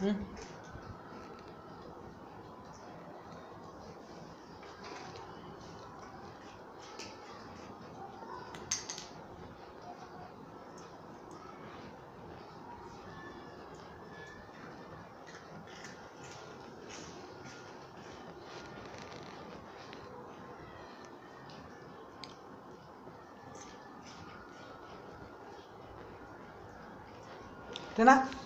嗯。真的